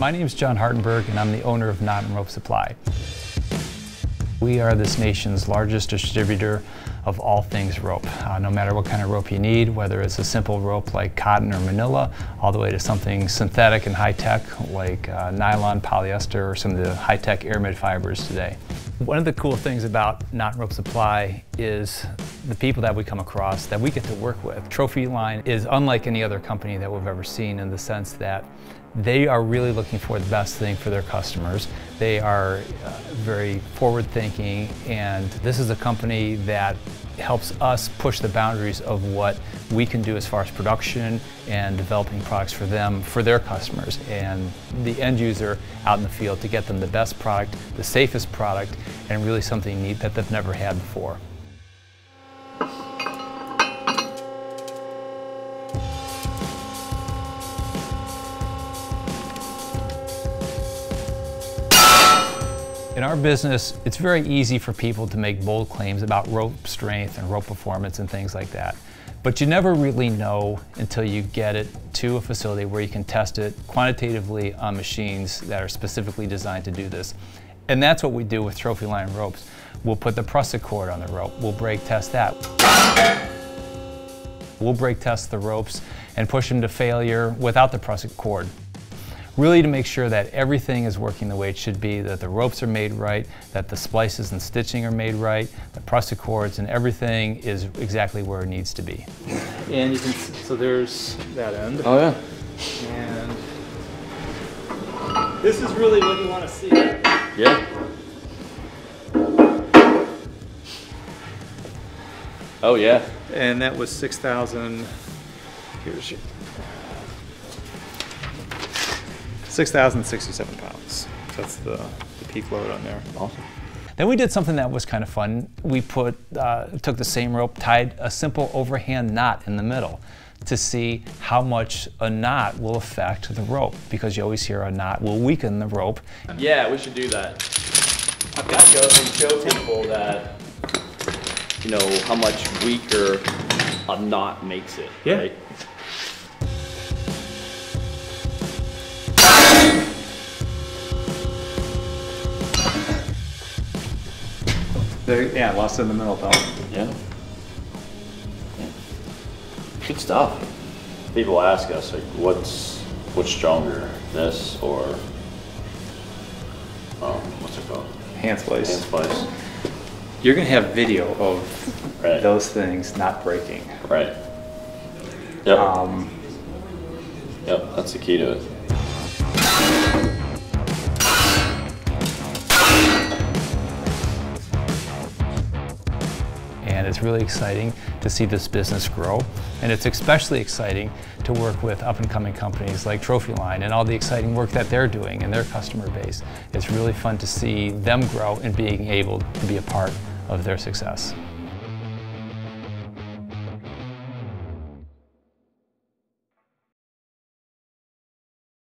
My name is John Hartenburg and I'm the owner of Knot and Rope Supply. We are this nation's largest distributor of all things rope. Uh, no matter what kind of rope you need, whether it's a simple rope like cotton or manila, all the way to something synthetic and high-tech like uh, nylon, polyester, or some of the high-tech aramid fibers today. One of the cool things about Knot and Rope Supply is the people that we come across that we get to work with. Trophyline is unlike any other company that we've ever seen in the sense that they are really looking for the best thing for their customers. They are uh, very forward thinking and this is a company that helps us push the boundaries of what we can do as far as production and developing products for them, for their customers and the end user out in the field to get them the best product, the safest product, and really something neat that they've never had before. In our business, it's very easy for people to make bold claims about rope strength and rope performance and things like that. But you never really know until you get it to a facility where you can test it quantitatively on machines that are specifically designed to do this. And that's what we do with Trophyline ropes. We'll put the prusik cord on the rope. We'll break test that. We'll break test the ropes and push them to failure without the prusik cord really to make sure that everything is working the way it should be, that the ropes are made right, that the splices and stitching are made right, the prusik cords and everything is exactly where it needs to be. And you can, so there's that end. Oh yeah. And this is really what you want to see. Yeah. Oh yeah. And that was 6,000, here's your 6,067 pounds. That's the, the, peak load on there. Awesome. Then we did something that was kind of fun. We put, uh, took the same rope, tied a simple overhand knot in the middle to see how much a knot will affect the rope because you always hear a knot will weaken the rope. Yeah, we should do that. I've got to go and show people that, you know, how much weaker a knot makes it. Yeah. Right? Yeah, lost in the middle though. Yeah. yeah. Good stuff. People ask us like, what's what's stronger, this or um, what's it called? Hand splice. Hand splice. You're gonna have video of right. those things not breaking. Right. Yep. Um, yep. That's the key to it. It's really exciting to see this business grow. And it's especially exciting to work with up and coming companies like Trophyline and all the exciting work that they're doing in their customer base. It's really fun to see them grow and being able to be a part of their success.